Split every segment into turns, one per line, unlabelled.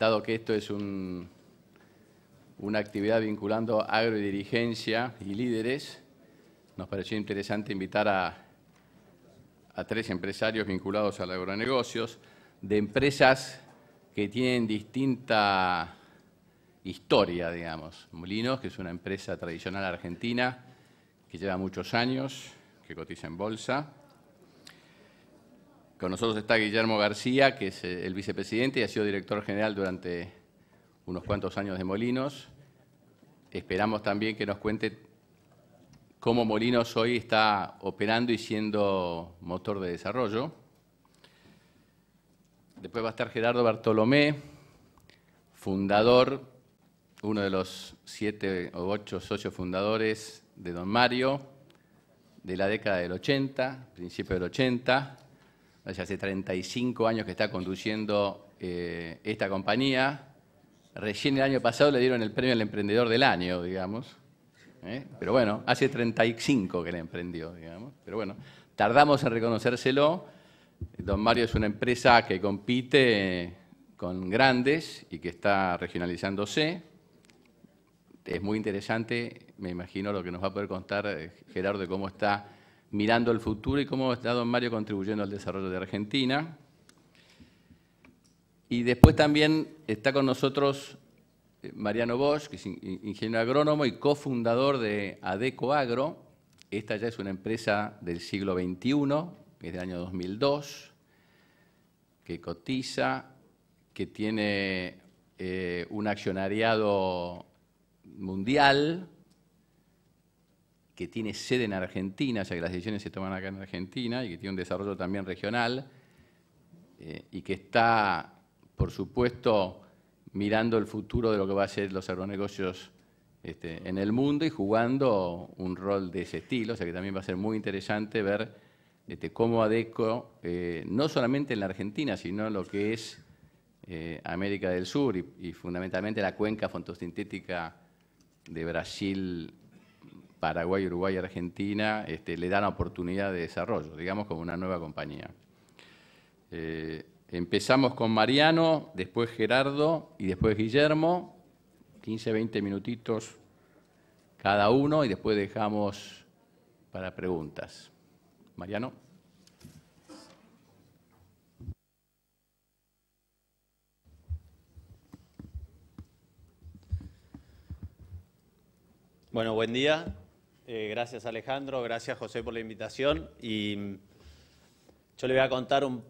dado que esto es una actividad vinculando agro y y líderes, nos pareció interesante invitar a, a tres empresarios vinculados al agronegocios, de empresas que tienen distinta historia, digamos. Molinos, que es una empresa tradicional argentina que lleva muchos años, que cotiza en bolsa. Con nosotros está Guillermo García, que es el vicepresidente y ha sido director general durante unos cuantos años de Molinos. Esperamos también que nos cuente cómo Molinos hoy está operando y siendo motor de desarrollo. Después va a estar Gerardo Bartolomé, fundador, uno de los siete o ocho socios fundadores de Don Mario, de la década del 80, principio del 80. Hace 35 años que está conduciendo eh, esta compañía. Recién el año pasado le dieron el premio al emprendedor del año, digamos. ¿eh? Pero bueno, hace 35 que le emprendió, digamos. Pero bueno, tardamos en reconocérselo. Don Mario es una empresa que compite con grandes y que está regionalizándose es muy interesante, me imagino, lo que nos va a poder contar eh, Gerardo de cómo está mirando el futuro y cómo está don Mario contribuyendo al desarrollo de Argentina. Y después también está con nosotros eh, Mariano Bosch, que es ingeniero agrónomo y cofundador de Adeco Agro. Esta ya es una empresa del siglo XXI, es del año 2002, que cotiza, que tiene eh, un accionariado mundial que tiene sede en Argentina, ya que las decisiones se toman acá en Argentina y que tiene un desarrollo también regional eh, y que está, por supuesto, mirando el futuro de lo que va a ser los agronegocios este, en el mundo y jugando un rol de ese estilo, o sea que también va a ser muy interesante ver este, cómo ADECO, eh, no solamente en la Argentina, sino lo que es eh, América del Sur y fundamentalmente la cuenca fotosintética de Brasil, Paraguay, Uruguay Argentina este, le dan oportunidad de desarrollo, digamos como una nueva compañía. Eh, empezamos con Mariano, después Gerardo y después Guillermo, 15, 20 minutitos cada uno y después dejamos para preguntas. Mariano.
Bueno, buen día. Eh, gracias Alejandro, gracias José por la invitación. Y yo le voy a contar un,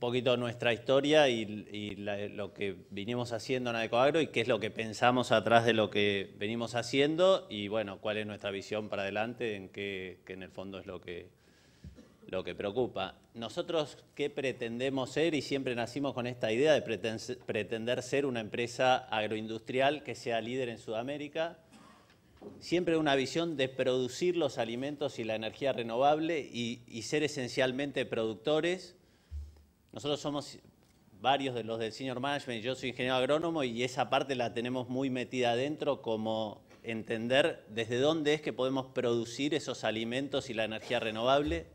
poquito nuestra historia y, lo que vinimos haciendo en Adecoagro y qué es lo que pensamos atrás de lo que venimos haciendo y bueno, cuál es nuestra visión para adelante, en qué, en el fondo es lo que, lo que preocupa. Nosotros, ¿qué pretendemos ser? Y siempre nacimos con esta idea de pretender ser una empresa agroindustrial que sea líder en Sudamérica siempre una visión de producir los alimentos y la energía renovable y, ser esencialmente productores. Nosotros somos varios de los del Senior Management, yo soy ingeniero agrónomo y esa parte la tenemos muy metida adentro como entender desde dónde es que podemos producir esos alimentos y la energía renovable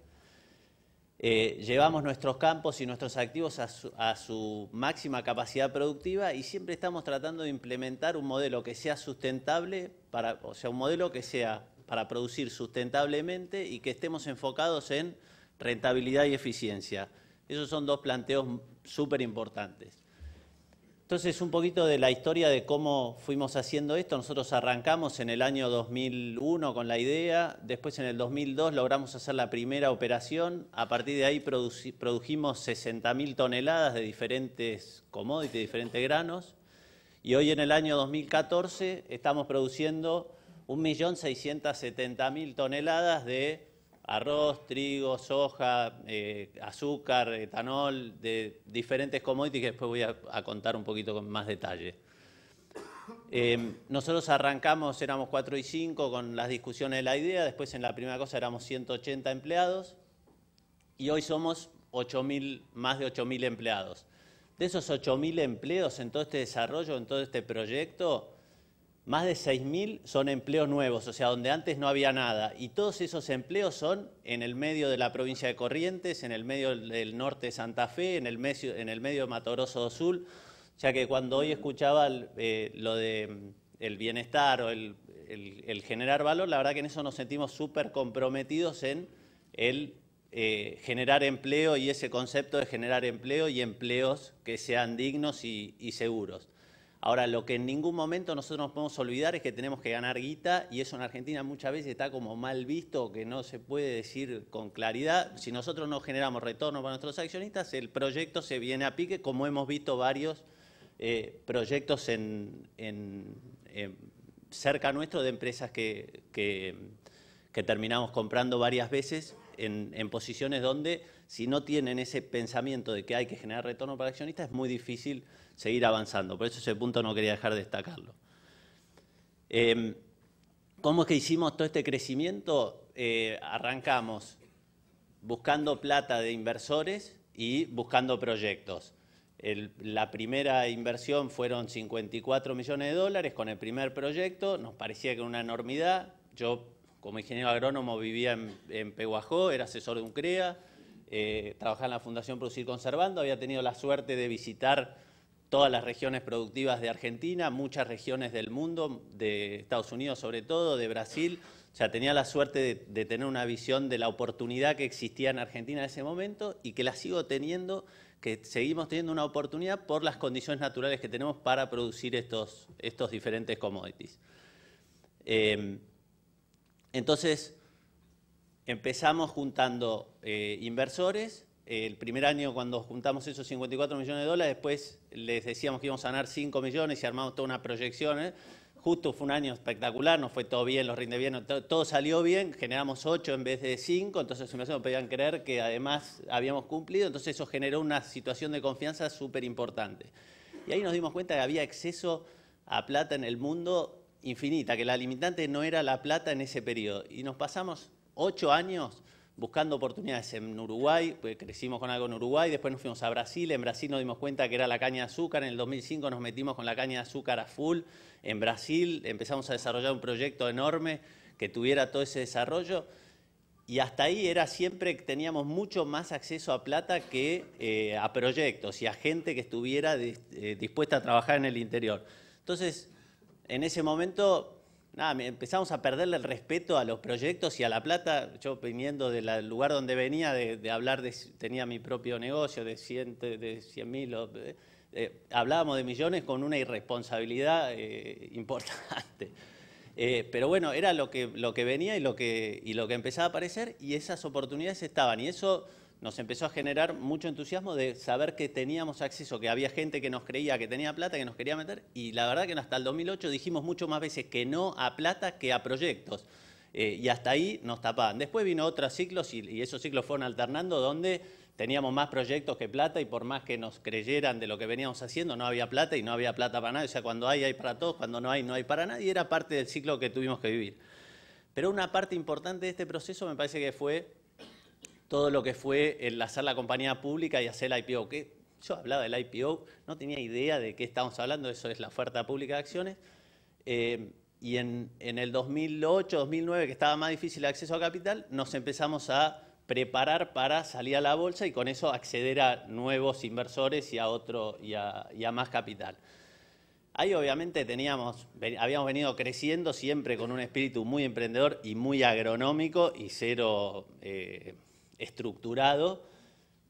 eh, llevamos nuestros campos y nuestros activos a su, máxima capacidad productiva y siempre estamos tratando de implementar un modelo que sea sustentable, para, o sea, un modelo que sea para producir sustentablemente y que estemos enfocados en rentabilidad y eficiencia. Esos son dos planteos súper importantes. Entonces, un poquito de la historia de cómo fuimos haciendo esto. Nosotros arrancamos en el año 2001 con la idea, después en el 2002 logramos hacer la primera operación, a partir de ahí produjimos 60.000 toneladas de diferentes commodities, diferentes granos, y hoy en el año 2014 estamos produciendo 1.670.000 toneladas de arroz, trigo, soja, eh, azúcar, etanol, de diferentes commodities que después voy a, contar un poquito con más detalle. Eh, nosotros arrancamos, éramos 4 y 5 con las discusiones de la idea, después en la primera cosa éramos 180 empleados y hoy somos 8 más de 8.000 empleados. De esos 8.000 empleos en todo este desarrollo, en todo este proyecto, más de 6.000 son empleos nuevos, o sea, donde antes no había nada. Y todos esos empleos son en el medio de la provincia de Corrientes, en el medio del norte de Santa Fe, en el medio, de Mato Grosso do Sul. Sea que cuando hoy escuchaba eh, lo de mm, el bienestar o el, generar valor, la verdad que en eso nos sentimos súper comprometidos en el eh, generar empleo y ese concepto de generar empleo y empleos que sean dignos y seguros. Ahora, lo que en ningún momento nosotros nos podemos olvidar es que tenemos que ganar guita y eso en Argentina muchas veces está como mal visto, que no se puede decir con claridad. Si nosotros no generamos retorno para nuestros accionistas, el proyecto se viene a pique, como hemos visto varios eh, proyectos en, cerca nuestro de empresas que, terminamos comprando varias veces en, en posiciones donde si no tienen ese pensamiento de que hay que generar retorno para accionistas, es muy difícil seguir avanzando. Por eso ese punto no quería dejar de destacarlo. Em, ¿Cómo es que hicimos todo este crecimiento? Eh, arrancamos buscando plata de inversores y buscando proyectos. la primera inversión fueron 54 millones de dólares con el primer proyecto, nos parecía que era una enormidad. Yo, como ingeniero agrónomo, vivía en, en Peguajó, era asesor de un CREA, eh, trabajaba en la Fundación Producir Conservando, había tenido la suerte de visitar todas las regiones productivas de Argentina, muchas regiones del mundo, de Estados Unidos sobre todo, de Brasil. O sea, tenía la suerte de, tener una visión de la oportunidad que existía en Argentina en ese momento y que la sigo teniendo, que seguimos teniendo una oportunidad por las condiciones naturales que tenemos para producir estos, estos diferentes commodities. Eh, entonces, empezamos juntando eh, inversores. El primer año cuando juntamos esos 54 millones de dólares, después les decíamos que íbamos a ganar 5 millones y armamos toda una proyección. ¿eh? Justo fue un año espectacular, nos fue todo bien, los rinde bien, todo, salió bien, generamos 8 en vez de 5, entonces los inversores podían creer que además habíamos cumplido, entonces eso generó una situación de confianza súper importante. Y ahí nos dimos cuenta que había exceso a plata en el mundo infinita, que la limitante no era la plata en ese periodo. Y nos pasamos ocho años buscando oportunidades en Uruguay, pues crecimos con algo en Uruguay, después nos fuimos a Brasil, en Brasil nos dimos cuenta que era la caña de azúcar, en el 2005 nos metimos con la caña de azúcar a full, en Brasil empezamos a desarrollar un proyecto enorme que tuviera todo ese desarrollo y hasta ahí era siempre que teníamos mucho más acceso a plata que eh, a proyectos y a gente que estuviera eh, dispuesta a trabajar en el interior. Entonces, en ese momento nada, empezamos a perderle el respeto a los proyectos y a la plata. Yo viniendo del lugar donde venía, de, hablar de, tenía mi propio negocio de 100 de mil, eh, eh, hablábamos de millones con una irresponsabilidad eh, importante. pero bueno, era lo que, lo que venía y lo que, y lo que empezaba a aparecer y esas oportunidades estaban. Y eso nos empezó a generar mucho entusiasmo de saber que teníamos acceso, que había gente que nos creía que tenía plata, que nos quería meter, y la verdad que hasta el 2008 dijimos mucho más veces que no a plata que a proyectos. Eh, y hasta ahí nos tapaban. Después vino otros ciclos y, esos ciclos fueron alternando donde teníamos más proyectos que plata y por más que nos creyeran de lo que veníamos haciendo, no había plata y no había plata para nadie. O sea, cuando hay, hay para todos, cuando no hay, no hay para nadie. Era parte del ciclo que tuvimos que vivir. Pero una parte importante de este proceso me parece que fue todo lo que fue hacer la compañía pública y hacer el IPO. Que yo hablaba del IPO, no tenía idea de qué estábamos hablando, eso es la oferta pública de acciones. Eh, y en, el 2008, 2009, que estaba más difícil el acceso a capital, nos empezamos a preparar para salir a la bolsa y con eso acceder a nuevos inversores y a, otro, y a, más capital. Ahí obviamente teníamos, habíamos venido creciendo siempre con un espíritu muy emprendedor y muy agronómico y cero... Eh, estructurado.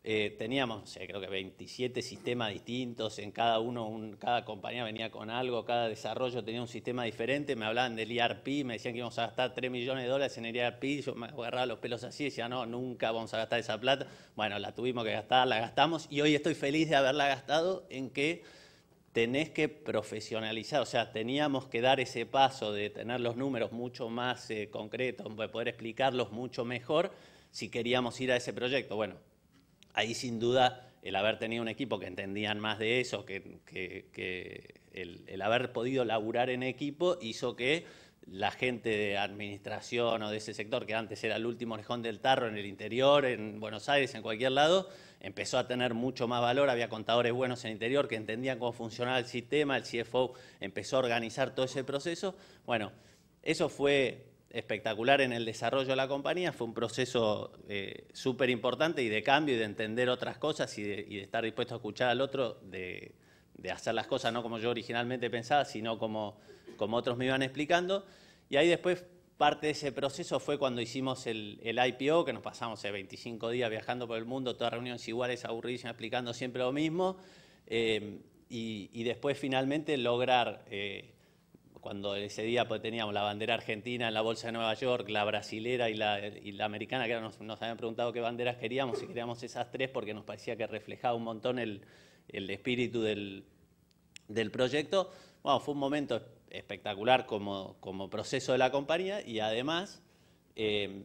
Eh, teníamos, creo que 27 sistemas distintos, en cada uno, cada compañía venía con algo, cada desarrollo tenía un sistema diferente, me hablaban del ERP, me decían que íbamos a gastar 3 millones de dólares en el ERP, yo me agarraba los pelos así decía, no, nunca vamos a gastar esa plata. Bueno, la tuvimos que gastar, la gastamos y hoy estoy feliz de haberla gastado en que tenés que profesionalizar, o sea, teníamos que dar ese paso de tener los números mucho más eh, concretos, de poder explicarlos mucho mejor si queríamos ir a ese proyecto. Bueno, ahí sin duda el haber tenido un equipo que entendían más de eso, que, el, haber podido laburar en equipo hizo que la gente de administración o de ese sector, que antes era el último lejón del tarro en el interior, en Buenos Aires, en cualquier lado, empezó a tener mucho más valor. Había contadores buenos en el interior que entendían cómo funcionaba el sistema, el CFO empezó a organizar todo ese proceso. Bueno, eso fue espectacular en el desarrollo de la compañía, fue un proceso eh, súper importante y de cambio y de entender otras cosas y de, estar dispuesto a escuchar al otro de, hacer las cosas no como yo originalmente pensaba, sino como, como otros me iban explicando. Y ahí después parte de ese proceso fue cuando hicimos el, IPO, que nos pasamos 25 días viajando por el mundo, todas reuniones iguales, aburridísimas, explicando siempre lo mismo. Eh, y, después finalmente lograr, eh, cuando ese día pues, teníamos la bandera argentina en la Bolsa de Nueva York, la brasilera y la, americana, que nos, habían preguntado qué banderas queríamos y queríamos esas tres porque nos parecía que reflejaba un montón el, espíritu del, proyecto. Bueno, fue un momento espectacular como, proceso de la compañía y además... Eh,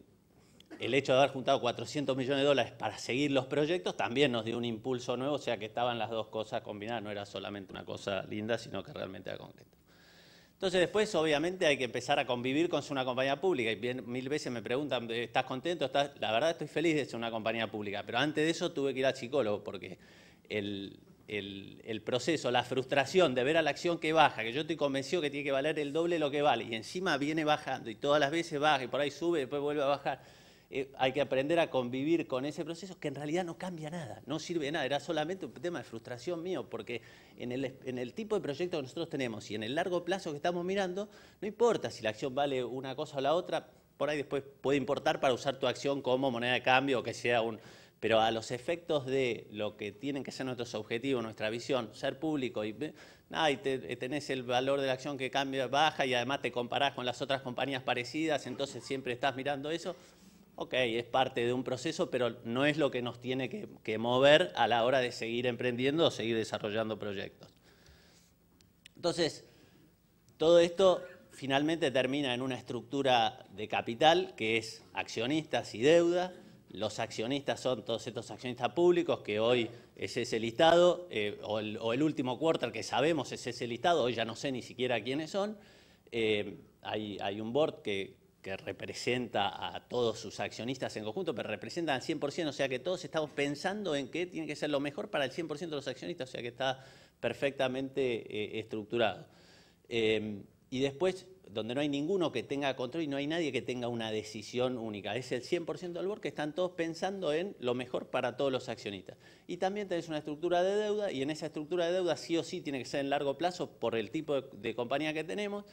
el hecho de haber juntado 400 millones de dólares para seguir los proyectos también nos dio un impulso nuevo, o sea que estaban las dos cosas combinadas, no era solamente una cosa linda, sino que realmente era concreto. Entonces después obviamente hay que empezar a convivir con una compañía pública. Y mil veces me preguntan, ¿estás contento? La verdad estoy feliz de ser una compañía pública, pero antes de eso tuve que ir al psicólogo porque el, el, proceso, la frustración de ver a la acción que baja, que yo estoy convencido que tiene que valer el doble lo que vale y encima viene bajando y todas las veces baja y por ahí sube y después vuelve a bajar eh, hay que aprender a convivir con ese proceso que en realidad no cambia nada, no sirve de nada, era solamente un tema de frustración mío, porque en el, tipo de proyecto que nosotros tenemos y en el largo plazo que estamos mirando, no importa si la acción vale una cosa o la otra, por ahí después puede importar para usar tu acción como moneda de cambio o que sea un... Pero a los efectos de lo que tienen que ser nuestros objetivos, nuestra visión, ser público y, nada, y tenés el valor de la acción que cambia, baja y además te comparás con las otras compañías parecidas, entonces siempre estás mirando eso, ok, es parte de un proceso, pero no es lo que nos tiene que, mover a la hora de seguir emprendiendo o seguir desarrollando proyectos. Entonces, todo esto finalmente termina en una estructura de capital que es accionistas y deuda. Los accionistas son todos estos accionistas públicos, que hoy es ese listado, eh, o, el, último quarter que sabemos es ese listado, hoy ya no sé ni siquiera quiénes son. Eh, hay, hay, un board que, que representa a todos sus accionistas en conjunto, pero representan al 100%, o sea que todos estamos pensando en que tiene que ser lo mejor para el 100% de los accionistas, o sea que está perfectamente eh, estructurado. Eh, y después, donde no hay ninguno que tenga control y no hay nadie que tenga una decisión única, es el 100% del board que están todos pensando en lo mejor para todos los accionistas. Y también tenés una estructura de deuda y en esa estructura de deuda sí o sí tiene que ser en largo plazo por el tipo de compañía que tenemos,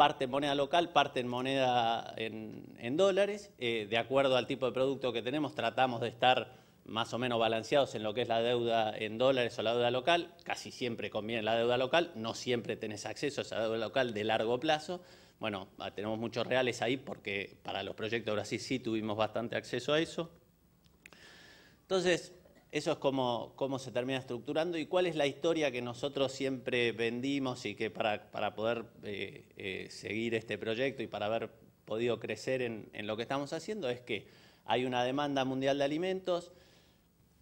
parte en moneda local, parte en moneda en, dólares. Eh, de acuerdo al tipo de producto que tenemos, tratamos de estar más o menos balanceados en lo que es la deuda en dólares o la deuda local. Casi siempre conviene la deuda local, no siempre tenés acceso a esa deuda local de largo plazo. Bueno, ah, tenemos muchos reales ahí porque para los proyectos de Brasil sí tuvimos bastante acceso a eso. Entonces, eso es cómo, se termina estructurando y cuál es la historia que nosotros siempre vendimos y que para, poder eh, eh, seguir este proyecto y para haber podido crecer en, lo que estamos haciendo es que hay una demanda mundial de alimentos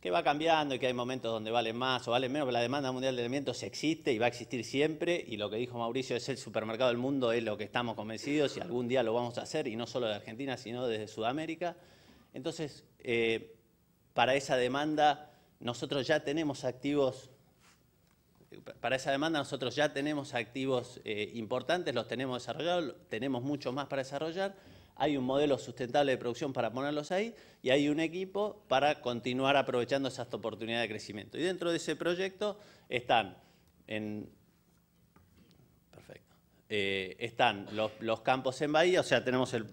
que va cambiando y que hay momentos donde valen más o valen menos, pero la demanda mundial de alimentos existe y va a existir siempre y lo que dijo Mauricio es el supermercado del mundo, es lo que estamos convencidos y algún día lo vamos a hacer y no solo de Argentina, sino desde Sudamérica. Entonces, eh, para esa demanda nosotros ya tenemos activos, para esa demanda nosotros ya tenemos activos eh, importantes, los tenemos desarrollados, tenemos mucho más para desarrollar, hay un modelo sustentable de producción para ponerlos ahí y hay un equipo para continuar aprovechando esas oportunidades de crecimiento. Y dentro de ese proyecto están en, eh, están los, campos en Bahía, o sea, tenemos el...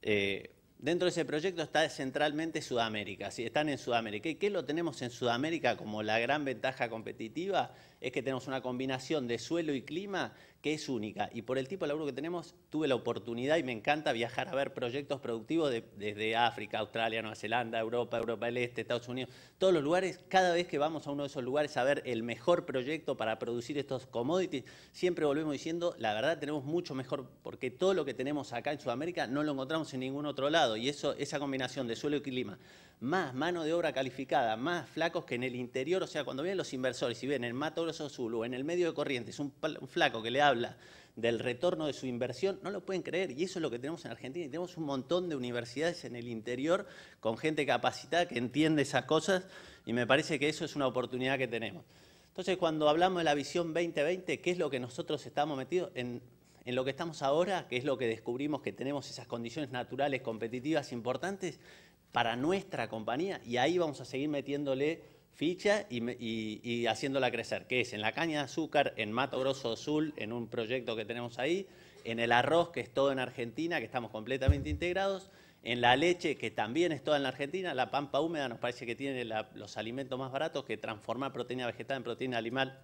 Eh, Dentro de ese proyecto está centralmente Sudamérica, ¿sí? están en Sudamérica. ¿Y qué lo tenemos en Sudamérica como la gran ventaja competitiva? Es que tenemos una combinación de suelo y clima que es única. Y por el tipo de laburo que tenemos, tuve la oportunidad y me encanta viajar a ver proyectos productivos desde África, Australia, Nueva Zelanda, Europa, Europa del Este, Estados Unidos, todos los lugares. Cada vez que vamos a uno de esos lugares a ver el mejor proyecto para producir estos commodities, siempre volvemos diciendo, la verdad tenemos mucho mejor, porque todo lo que tenemos acá en Sudamérica no lo encontramos en ningún otro lado. Y eso, esa combinación de suelo y clima, más mano de obra calificada, más flacos que en el interior, o sea, cuando vienen los inversores y ven en Mato Grosso Sur o en el medio de Corrientes un, un flaco que le habla del retorno de su inversión, no lo pueden creer. Y eso es lo que tenemos en Argentina. Y tenemos un montón de universidades en el interior con gente capacitada que entiende esas cosas y me parece que eso es una oportunidad que tenemos. Entonces, cuando hablamos de la visión 2020, ¿qué es lo que nosotros estamos metidos? En, en lo que estamos ahora, que es lo que descubrimos que tenemos esas condiciones naturales competitivas importantes para nuestra compañía y ahí vamos a seguir metiéndole ficha y, haciéndola crecer, que es en la caña de azúcar, en Mato Grosso Azul, en un proyecto que tenemos ahí, en el arroz, que es todo en Argentina, que estamos completamente integrados, en la leche, que también es toda en la Argentina, la pampa húmeda nos parece que tiene los alimentos más baratos, que transformar proteína vegetal en proteína animal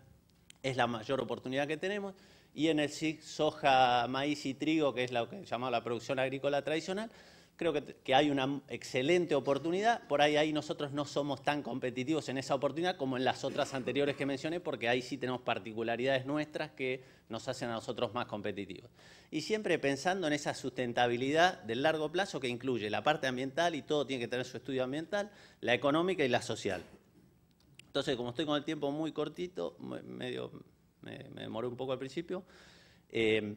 es la mayor oportunidad que tenemos, y en el soja, maíz y trigo, que es lo que llamamos la producción agrícola tradicional, creo que, hay una excelente oportunidad. Por ahí, ahí nosotros no somos tan competitivos en esa oportunidad como en las otras anteriores que mencioné, porque ahí sí tenemos particularidades nuestras que nos hacen a nosotros más competitivos. Y siempre pensando en esa sustentabilidad del largo plazo que incluye la parte ambiental y todo tiene que tener su estudio ambiental, la económica y la social. Entonces, como estoy con el tiempo muy cortito, medio, me, demoré un poco al principio, eh,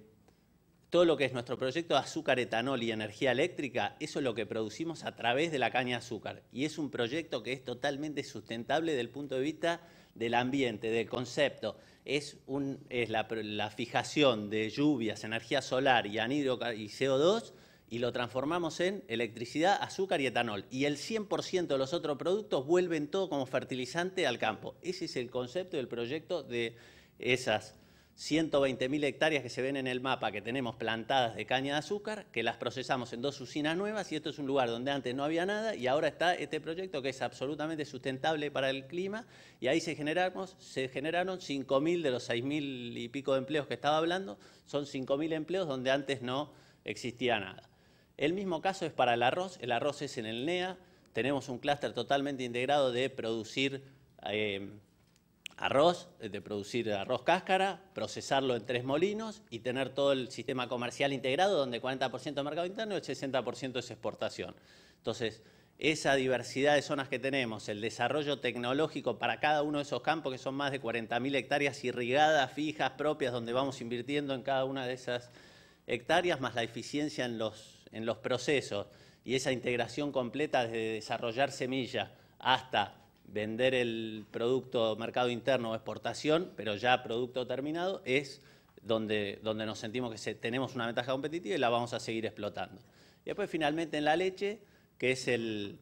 todo lo que es nuestro proyecto de azúcar, etanol y energía eléctrica, eso es lo que producimos a través de la caña de azúcar. Y es un proyecto que es totalmente sustentable desde el punto de vista del ambiente, del concepto. Es, la, fijación de lluvias, energía solar y anhidro y CO2 y lo transformamos en electricidad, azúcar y etanol. Y el 100% de los otros productos vuelven todo como fertilizante al campo. Ese es el concepto del proyecto de esas 120.000 hectáreas que se ven en el mapa que tenemos plantadas de caña de azúcar, que las procesamos en dos usinas nuevas y esto es un lugar donde antes no había nada y ahora está este proyecto que es absolutamente sustentable para el clima y ahí se, generamos, se generaron 5.000 de los 6.000 y pico de empleos que estaba hablando, son 5.000 empleos donde antes no existía nada. El mismo caso es para el arroz, el arroz es en el NEA, tenemos un clúster totalmente integrado de producir... Eh, arroz, eh, de producir arroz cáscara, procesarlo en tres molinos y tener todo el sistema comercial integrado donde 40% de mercado interno y el 60% es exportación. Entonces, esa diversidad de zonas que tenemos, el desarrollo tecnológico para cada uno de esos campos, que son más de 40.000 hectáreas irrigadas, fijas, propias, donde vamos invirtiendo en cada una de esas hectáreas, más la eficiencia en los, en los procesos y esa integración completa de desarrollar semilla hasta vender el producto mercado interno o exportación, pero ya producto terminado, es donde, donde nos sentimos que tenemos una ventaja competitiva y la vamos a seguir explotando. Y después finalmente en la leche, que es el,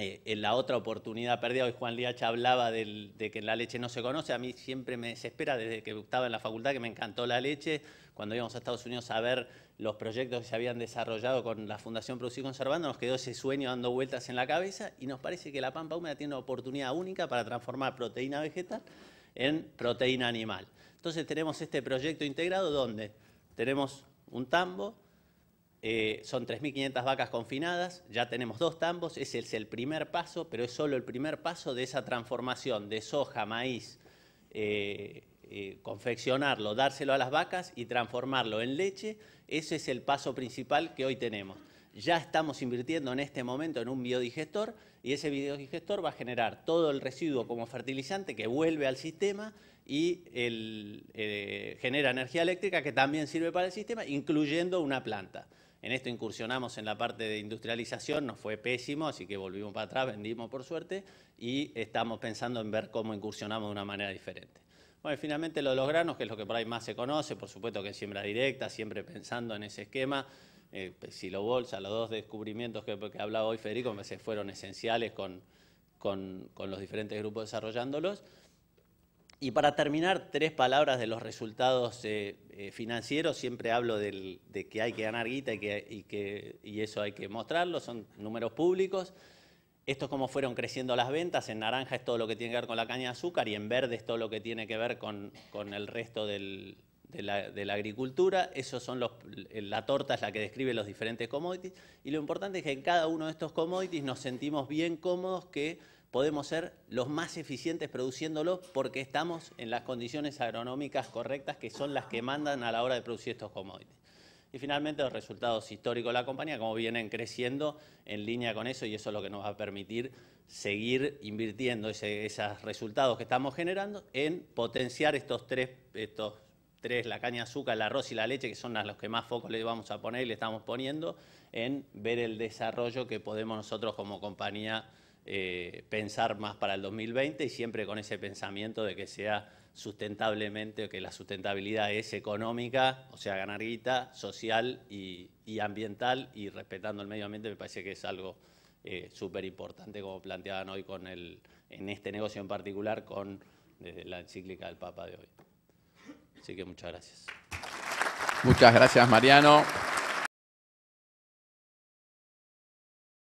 eh, en la otra oportunidad perdida, hoy Juan Liacha hablaba de que la leche no se conoce, a mí siempre me desespera desde que estaba en la facultad que me encantó la leche, cuando íbamos a Estados Unidos a ver los proyectos que se habían desarrollado con la Fundación Producir Conservando, nos quedó ese sueño dando vueltas en la cabeza y nos parece que la pampa húmeda tiene una oportunidad única para transformar proteína vegetal en proteína animal. Entonces tenemos este proyecto integrado donde tenemos un tambo, eh, son 3.500 vacas confinadas, ya tenemos dos tambos, ese es el primer paso, pero es solo el primer paso de esa transformación de soja, maíz, eh, eh, confeccionarlo, dárselo a las vacas y transformarlo en leche, ese es el paso principal que hoy tenemos. Ya estamos invirtiendo en este momento en un biodigestor y ese biodigestor va a generar todo el residuo como fertilizante que vuelve al sistema y eh, genera energía eléctrica que también sirve para el sistema, incluyendo una planta. En esto incursionamos en la parte de industrialización, nos fue pésimo, así que volvimos para atrás, vendimos por suerte y estamos pensando en ver cómo incursionamos de una manera diferente. Bueno, finalmente lo de los granos, que es lo que por ahí más se conoce, por supuesto que siembra directa, siempre pensando en ese esquema. Eh, Silo Bolsa, los dos descubrimientos que, que hablaba hoy Federico, me fueron esenciales con, con, los diferentes grupos desarrollándolos. Y para terminar, tres palabras de los resultados eh, eh, financieros. Siempre hablo de que hay que ganar guita y, que, y, que, y eso hay que mostrarlo, son números públicos. Esto es cómo fueron creciendo las ventas. En naranja es todo lo que tiene que ver con la caña de azúcar y en verde es todo lo que tiene que ver con, el resto de, la, agricultura. Esos son los, la torta es la que describe los diferentes commodities. Y lo importante es que en cada uno de estos commodities nos sentimos bien cómodos que podemos ser los más eficientes produciéndolos porque estamos en las condiciones agronómicas correctas que son las que mandan a la hora de producir estos commodities. Y finalmente los resultados históricos de la compañía, como vienen creciendo en línea con eso y eso es lo que nos va a permitir seguir invirtiendo esos resultados que estamos generando en potenciar estos tres, estos tres, la caña de azúcar, el arroz y la leche, que son los que más foco le vamos a poner y le estamos poniendo, en ver el desarrollo que podemos nosotros como compañía eh, pensar más para el 2020 y siempre con ese pensamiento de que sea sustentablemente, que la sustentabilidad es económica, o sea, ganar guita, social y, ambiental y respetando el medio ambiente, me parece que es algo eh, súper importante como planteaban hoy con el, en este negocio en particular con la encíclica del Papa de hoy. Así que muchas gracias.
Muchas gracias, Mariano.